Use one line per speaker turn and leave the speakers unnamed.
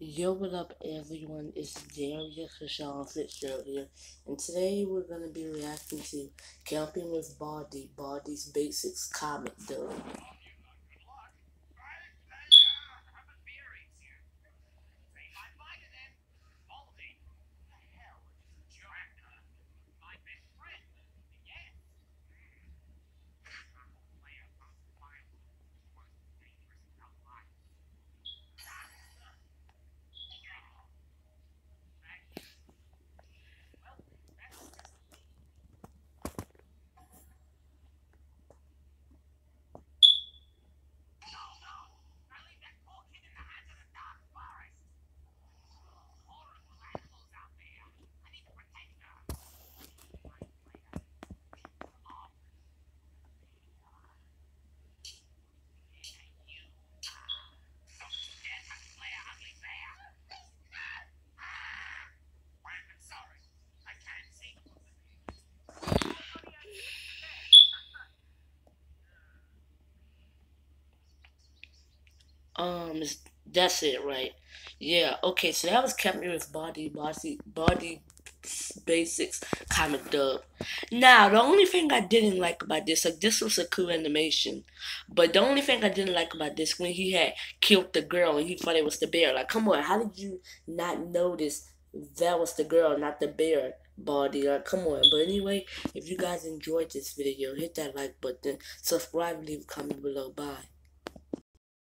Yo, what up, everyone? It's Darius Sean Fitzgerald here, and today we're going to be reacting to Camping with Baldi, Baldi's Basics comic dub. Um, that's it, right? Yeah. Okay. So that was Camping with body, Baldi, Baldi Basics comic dub. Now, the only thing I didn't like about this, like this was a cool animation, but the only thing I didn't like about this when he had killed the girl and he thought it was the bear. Like, come on, how did you not notice that was the girl, not the bear? Baldi, like, come on. But anyway, if you guys enjoyed this video, hit that like button, subscribe, leave a comment below. Bye.